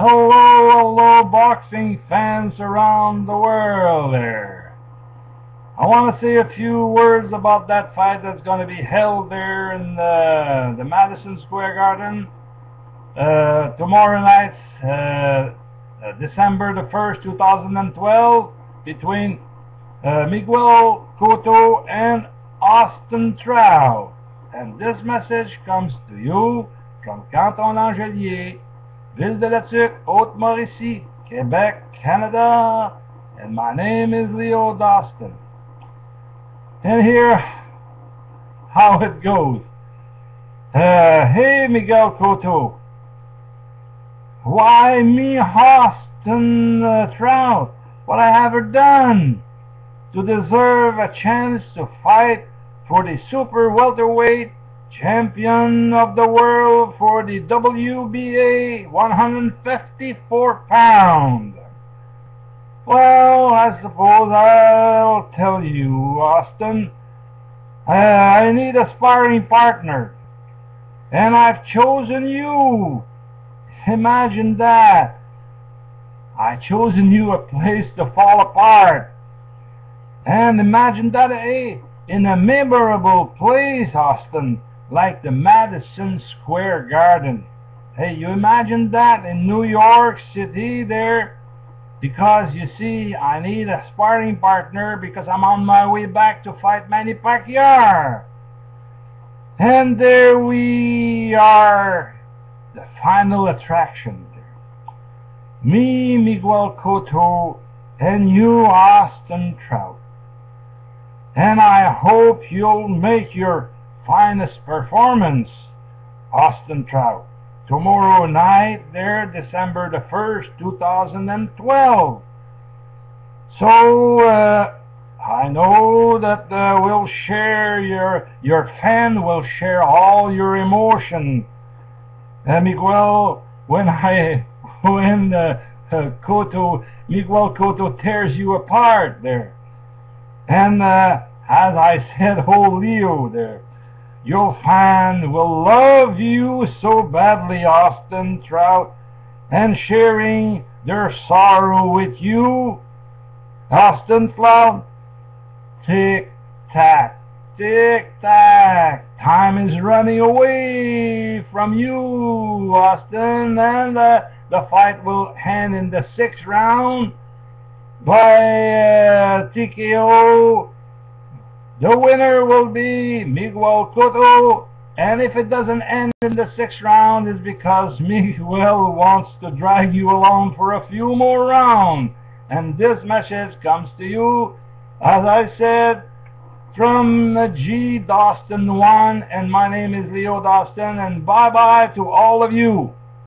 Hello, hello, boxing fans around the world there. I want to say a few words about that fight that's going to be held there in the, the Madison Square Garden uh, tomorrow night, uh, uh, December the 1st, 2012, between uh, Miguel Cotto and Austin Trout. And this message comes to you from Canton Langelier, Ville de la Tuque, Haute-Mauricie, Quebec, Canada, and my name is Leo Doston. And here, how it goes. Uh, hey, Miguel Cotto. Why me, Austin uh, Trout? What I ever done to deserve a chance to fight for the super welterweight champion of the world for the WBA 154 pound. Well, I suppose I'll tell you, Austin. I need a sparring partner. And I've chosen you. Imagine that. I've chosen you a place to fall apart. And imagine that, eh? In a memorable place, Austin like the Madison Square Garden. Hey, you imagine that in New York City there? Because you see, I need a sparring partner because I'm on my way back to fight Manny Pacquiao. And there we are, the final attraction. Me, Miguel Cotto, and you, Austin Trout. And I hope you'll make your finest performance, Austin Trout. Tomorrow night, there, December the 1st, 2012. So, uh, I know that uh, we'll share your, your fan will share all your emotion. Uh, Miguel, when I, when uh, uh, Miguel Cotto tears you apart there. And uh, as I said, oh Leo there, your fan will love you so badly, Austin Trout, and sharing their sorrow with you. Austin Trout, tick tack, tick tack. Time is running away from you, Austin, and uh, the fight will end in the sixth round by uh, TKO the winner will be Miguel Cotto, and if it doesn't end in the sixth round, it's because Miguel wants to drag you along for a few more rounds. And this message comes to you, as I said, from G. Doston 1, and my name is Leo Doston, and bye-bye to all of you.